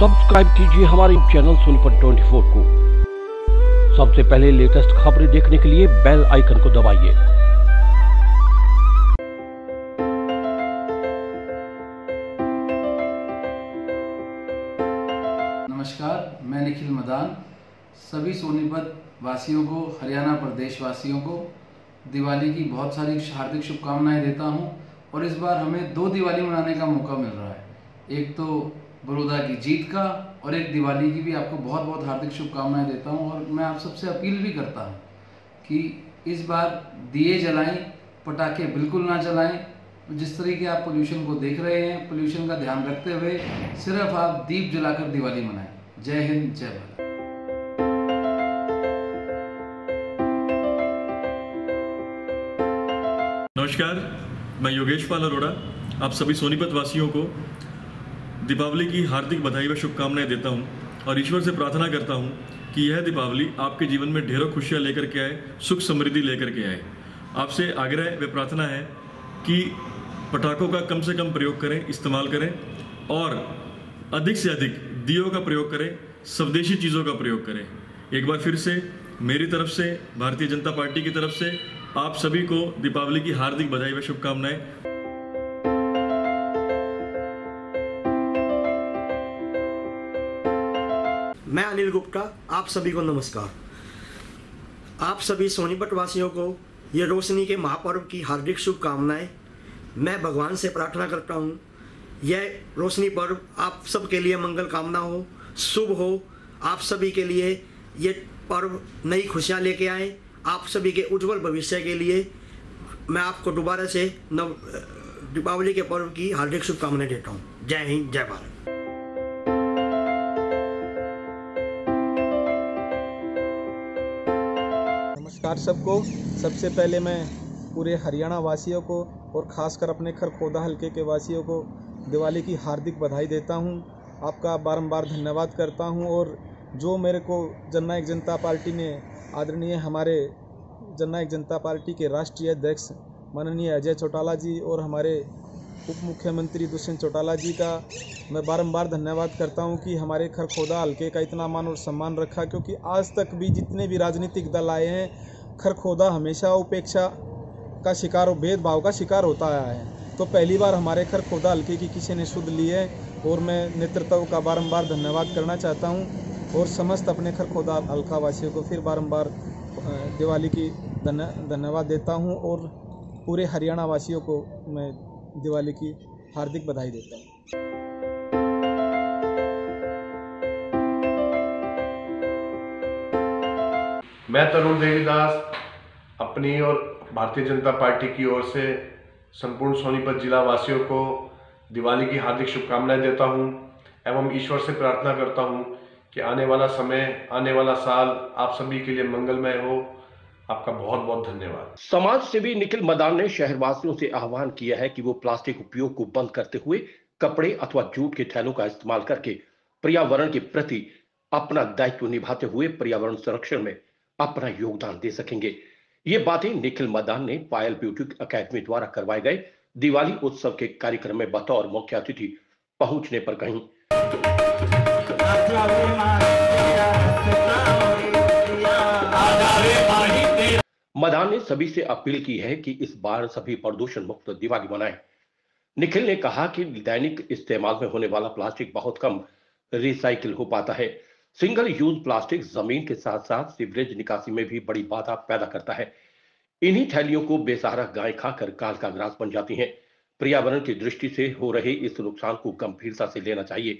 Subscribe कीजिए हमारे channel Sonipat 24 को। सबसे पहले लेटेस्ट खबरें देखने के लिए बेल आइकन को दबाइए। नमस्कार, मैं निखिल मदान। सभी सोनीपत वासियों को, हरियाणा प्रदेश वासियों को, दिवाली की बहुत सारी हार्दिक शुभकामनाएँ देता हूँ और इस बार हमें दो दिवाली मनाने का मौका मिल रहा है। एक तो बड़ौदा की जीत का और एक दिवाली की भी आपको बहुत बहुत हार्दिक शुभकामनाएँ देता हूँ और मैं आप सबसे अपील भी करता हूँ कि इस बार दिए जलाएँ, पटाखे बिल्कुल ना जलाएँ। जिस तरीके आप पोल्यूशन को देख रहे हैं पोल्यूशन का ध्यान रखते हुए सिर्फ़ आप दीप जलाकर दिवाली मनाएँ। जय हिंद, जय भारत। नमस्कार, मैं योगेश पाल अरोड़ा। आप सभी सोनीपत वासियों को दीपावली की हार्दिक बधाई व शुभकामनाएँ देता हूँ और ईश्वर से प्रार्थना करता हूँ कि यह दीपावली आपके जीवन में ढेरों खुशियाँ लेकर के आए, सुख समृद्धि लेकर के आए। आपसे आग्रह व प्रार्थना है कि पटाखों का कम से कम प्रयोग करें, इस्तेमाल करें और अधिक से अधिक दियों का प्रयोग करें, स्वदेशी चीज़ों का प्रयोग करें। एक बार फिर से मेरी तरफ़ से, भारतीय जनता पार्टी की तरफ़ से आप सभी को दीपावली की हार्दिक बधाई व शुभकामनाएँ। मैं अनिल गुप्ता, आप सभी को नमस्कार। आप सभी सोनीपत वासियों को ये रोशनी के महापर्व की हार्दिक शुभकामनाएँ मैं भगवान से प्रार्थना करता हूँ। यह रोशनी पर्व आप सबके लिए मंगल कामना हो, शुभ हो। आप सभी के लिए ये पर्व नई खुशियाँ लेके आए। आप सभी के उज्जवल भविष्य के लिए मैं आपको दोबारा से नव दीपावली के पर्व की हार्दिक शुभकामनाएँ देता हूँ। जय हिंद, जय भारत। नमस्कार सबको। सबसे पहले मैं पूरे हरियाणा वासियों को और ख़ासकर अपने खरखोदा हलके के वासियों को दिवाली की हार्दिक बधाई देता हूँ। आपका बारंबार धन्यवाद करता हूँ और जो मेरे को जननायक जनता पार्टी ने, आदरणीय हमारे जननायक जनता पार्टी के राष्ट्रीय अध्यक्ष माननीय अजय चौटाला जी और हमारे उप मुख्यमंत्री दुष्यंत चौटाला जी का, मैं बारंबार धन्यवाद करता हूँ कि हमारे खरखोदा हल्के का इतना मान और सम्मान रखा, क्योंकि आज तक भी जितने भी राजनीतिक दल आए हैं खरखोदा हमेशा उपेक्षा का शिकार और भेदभाव का शिकार होता आया है। तो पहली बार हमारे खर खोदा हल्के की किसी ने सुध ली है और मैं नेतृत्व का बारंबार धन्यवाद करना चाहता हूँ और समस्त अपने खर खोदा हल्का वासियों को फिर बारंबार दिवाली की धन्य, धन्यवाद देता हूँ और पूरे हरियाणा वासियों को मैं दिवाली की हार्दिक बधाई देता हूँ। मैं तरुण देवीदास अपनी और भारतीय जनता पार्टी की ओर से संपूर्ण सोनीपत जिला वासियों को दिवाली की हार्दिक शुभकामनाएँ देता हूँ एवं ईश्वर से प्रार्थना करता हूँ कि आने वाला समय, आने वाला साल आप सभी के लिए मंगलमय हो। आपका बहुत बहुत धन्यवाद। समाज सेवी निखिल मदान ने शहरवासियों से आह्वान किया है कि वो प्लास्टिक उपयोग को बंद करते हुए कपड़े अथवा जूट के थैलों का इस्तेमाल करके पर्यावरण के प्रति अपना दायित्व निभाते हुए पर्यावरण संरक्षण में अपना योगदान दे सकेंगे। ये बातें निखिल मदान ने पायल ब्यूटी अकेडमी द्वारा करवाए गए दिवाली उत्सव के कार्यक्रम में बतौर मुख्य अतिथि पहुँचने पर कहीं। मदान ने सभी से अपील की है कि इस बार सभी प्रदूषण मुक्त दिवाली मनाएँ। निखिल ने कहा कि दैनिक इस्तेमाल में होने वाला प्लास्टिक बहुत कम रिसाइकिल हो पाता है। सिंगल यूज़ प्लास्टिक ज़मीन के साथ साथ सीवरेज निकासी में भी बड़ी बाधा पैदा करता है। इन्हीं थैलियों को बेसहारा गाय खाकर काल का ग्रास बन जाती हैं। पर्यावरण की दृष्टि से हो रहे इस नुकसान को गंभीरता से लेना चाहिए।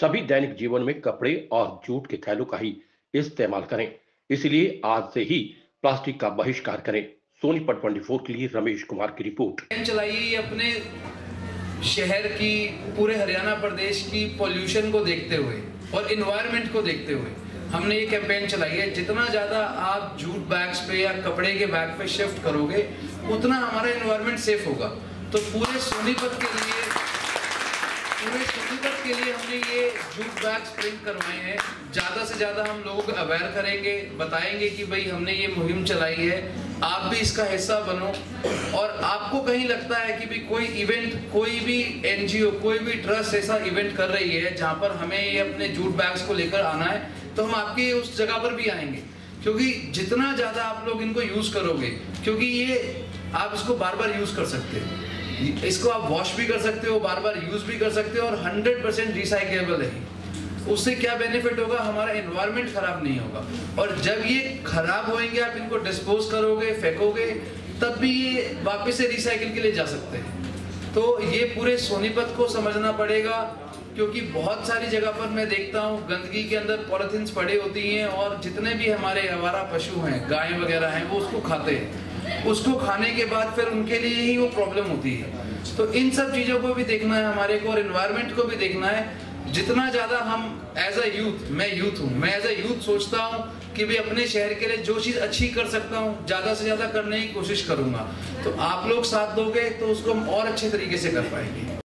सभी दैनिक जीवन में कपड़े और जूट के थैलों का ही इस्तेमाल करें। इसलिए आज से ही प्लास्टिक का बहिष्कार करें। सोनीपत 24 के लिए रमेश कुमार की रिपोर्ट। चलाई अपने शहर की, पूरे हरियाणा प्रदेश की पॉल्यूशन को देखते हुए। और इन्वायरमेंट को देखते हुए। हमने ये कैंपेन चलाई है, जितना ज़्यादा आप जूट बैग्स पे या कपड़े के बैग पे शिफ्ट करोगे, उतना हमारा इन्वायरमेंट सेफ़ होगा। तो पूरे सोनीपत के लिए पूरे सोनीपत के लिए हमने ये जूट बैग्स प्रिंट करवाए हैं। ज़्यादा से ज़्यादा हम लोग अवेयर करेंगे, बताएँगे कि भाई हमने ये मुहिम चलाई है। आप भी इसका हिस्सा बनो। और आपको कहीं लगता है कि भी कोई इवेंट कोई भी एनजीओ कोई भी ट्रस्ट ऐसा इवेंट कर रही है जहाँ पर हमें ये अपने जूट बैग्स को लेकर आना है तो हम आपके उस जगह पर भी आएँगे। क्योंकि जितना ज़्यादा आप लोग इनको यूज़ करोगे, क्योंकि ये आप इसको बार बार यूज़ कर सकते हो। इसको आप वॉश भी कर सकते हो बार बार यूज़ भी कर सकते हो और 100% परसेंट रिसाइकेबल है। उससे क्या बेनिफिट होगा? हमारा इन्वायरमेंट खराब नहीं होगा। और जब ये खराब होएँगे, आप इनको डिस्पोज करोगे, फेंकोगे, तब भी ये वापस से रिसाइकिल के लिए जा सकते हैं। तो ये पूरे सोनीपत को समझना पड़ेगा, क्योंकि बहुत सारी जगह पर मैं देखता हूँ, गंदगी के अंदर पॉलिथीन्स पड़े होती हैं और जितने भी हमारे हमारा पशु हैं, गाय वगैरह हैं, वो उसको खाते हैं। उसको खाने के बाद फिर उनके लिए ही वो प्रॉब्लम होती है। तो इन सब चीज़ों को भी देखना है हमारे को और इन्वायरमेंट को भी देखना है। जितना ज़्यादा हम एज अ यूथ मैं यूथ हूँ, मैं एज अ यूथ सोचता हूँ कि भी अपने शहर के लिए जो चीज़ अच्छी कर सकता हूँ, ज़्यादा से ज़्यादा करने की कोशिश करूँगा। तो आप लोग साथ दोगे तो उसको हम और अच्छे तरीके से कर पाएँगे।